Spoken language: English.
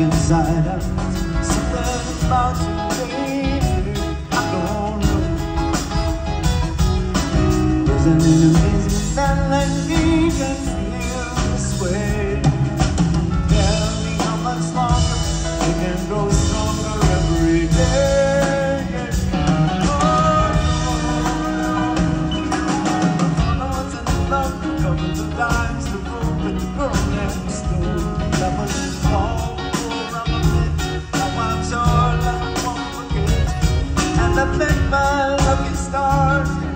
inside out. Something about you, baby, I don't know. There's an amazing me can feel this way. Tell me how much longer it can grow stronger every day. Cover the lines, the room with the girl next door. Thank my lucky stars.